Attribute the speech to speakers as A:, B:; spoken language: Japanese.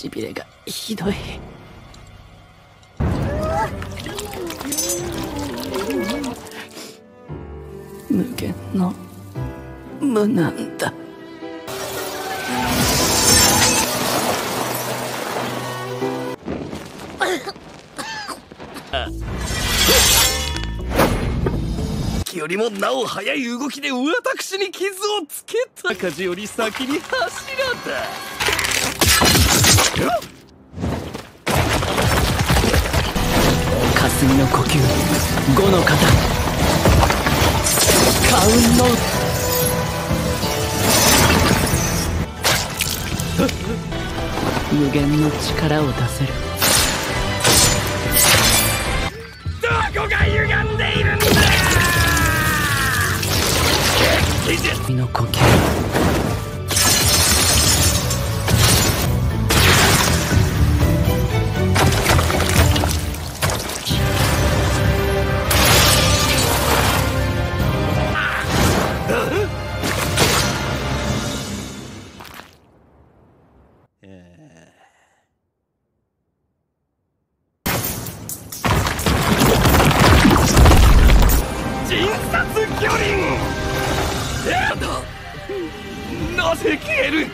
A: しびれがひどい。無限の無なんだ
B: よりもなお速い動きで私に傷をつけた。赤字より先に柱だ
A: 霞の呼吸。五の型カウンの無限の力を出せる。
B: どこが歪んでいるんだ。
A: 君の呼吸えー。
B: 人殺魚鱗なぜ消える